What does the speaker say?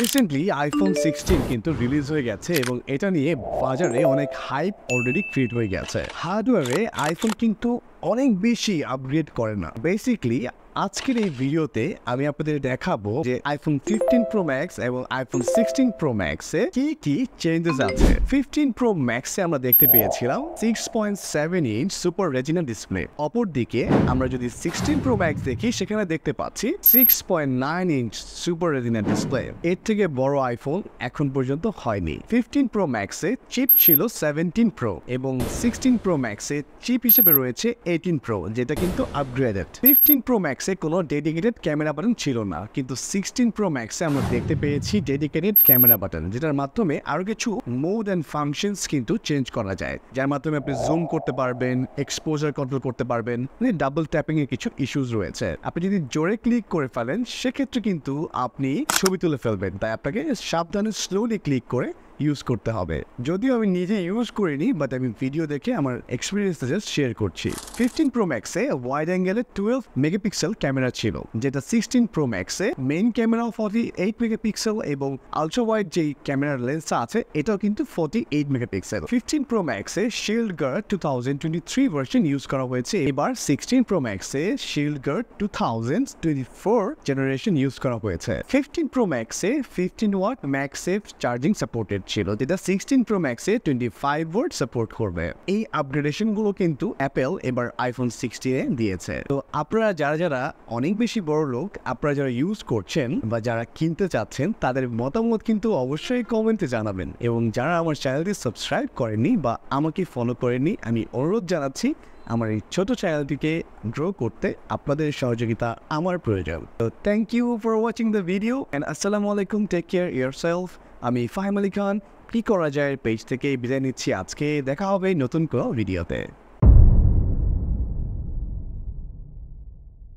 Recently iPhone sixteen কিন্তু release হয়ে গেছে এবং এটা নিয়ে বাজারে অনেক হাইপ অলরেডি ক্রিয়েট হয়ে গেছে। হার্ডওয়ারে আইফোন কিন্তু অনেক বেশি আপগ্রেড করে না। বেসিকলি আজকের এই ভিডিওতে আমি আপনাদের দেখাবো যে আইফোন ফিফটিন প্রো ম্যাক্স এবং আইফোন সিক্সটিন প্রো ম্যাক্সে কি কি চেঞ্জেস আছে। ফিফটিন প্রো ম্যাক্সে আমরা দেখতে পেয়েছিলাম six point seven inch super retina display অপরদিকে আমরা যদি সিক্সটিন প্রো ম্যাক্স দেখি, সেখানে দেখতে পাচ্ছি six point nine inch super retina display এর থেকে বড় আইফোন এখন পর্যন্ত হয়নি। ফিফটিন প্রো ম্যাক্সে চিপ ছিল সেভেন্টিন প্রো এবং সিক্সটিন প্রো ম্যাক্সে চিপ হিসেবে রয়েছে এইটিন প্রো যেটা কিন্তু আপগ্রেডেড ফিফটিন প্রো ম্যাক্সে কোনো ডেডিকেটেড ক্যামেরা বাটন ছিল না, কিন্তু সিক্সটিন প্রো ম্যাক্সে আমরা দেখতে পেয়েছি ডেডিকেটেড ক্যামেরা বাটন যেটার মাধ্যমে আরও কিছু মোড অ্যান্ড ফাংশনস কিন্তু চেঞ্জ করা যায়। যার মাধ্যমে আপনি জুম করতে পারবেন এক্সপোজার কন্ট্রোল করতে পারবেন মানে ডাবল ট্যাপিং এর কিছু ইস্যুস রয়েছে। আপনি যদি জোরে ক্লিক করে ফেলেন, সেক্ষেত্রে কিন্তু আপনি ছবি তুলে ফেলবেন। তাই আপনাকে সাবধানে স্লোলি ক্লিক করে ইউজ করতে হবে। যদিও আমি নিজে ইউজ করিনি বাট আমি ভিডিও দেখে আমার এক্সপিরিয়েন্সটা জাস্ট শেয়ার করছি। ফিফটিন প্রো ম্যাক্সে ওয়াইড অ্যাঙ্গেলে টুয়েলভ মেগাপিক্সেল ক্যামেরা ছিল, যেটা sixteen pro ম্যাক্সে main camera forty eight megapixel এবং আলট্রা ওয়াইড যেই ক্যামেরার লেন্সটা আছে, এটাও কিন্তু forty eight megapixel fifteen pro ম্যাক্সে shield guard two thousand twenty three version use করা হয়েছে। এবার sixteen pro ম্যাক্সে shield guard two thousand twenty four generation use করা হয়েছে। ফিফটিন প্রো ম্যাক্সে fifteen watt MagSafe charging supported ছিল, যেটা সিক্সটিন প্রো ম্যাক্সে twenty five watt support করবে। এই আপগ্রেডেশনগুলো কিন্তু অ্যাপেল এবার আইফোন সিক্সটিনে দিয়েছে। তো আপনারা যারা যারা অনেক বেশি বড় লোক, আপনারা যারা ইউজ করছেন বা যারা কিনতে চাচ্ছেন, তাদের মতামত কিন্তু অবশ্যই কমেন্টে জানাবেন। এবং যারা আমার চ্যানেলটি সাবস্ক্রাইব করেননি বা আমাকে ফলো করেননি, আমি অনুরোধ জানাচ্ছি আমার এই ছোট চ্যানেলটিকে গ্রো করতে আপনাদের সহযোগিতা আমার প্রয়োজন। তো thank you for watching the video and আসসালামু আলাইকুম টেক কেয়ার ইয়ার সেলফ আমি ফাহিম আলী খান, কি করা যায় পেজ থেকে বিদায় নিচ্ছি। আজকে দেখা হবে নতুন কোনো ভিডিওতে